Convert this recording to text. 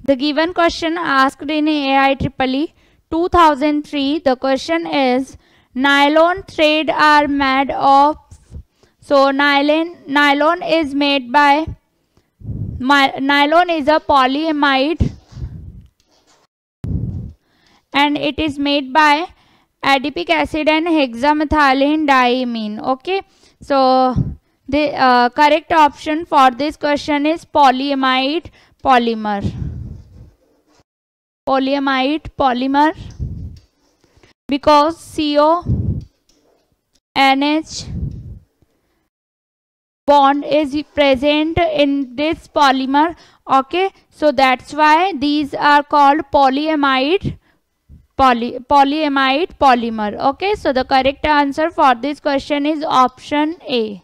The given question asked in AIEEE 2003, the question is nylon thread are made of so nylon nylon is made by my, nylon is a polyamide and it is made by adipic acid and hexamethylene diamine okay? So the uh, correct option for this question is polyamide polymer polyamide polymer because CO NH bond is present in this polymer okay? So that's why these are called polyamide poly polyamide polymer okay? So the correct answer for this question is option A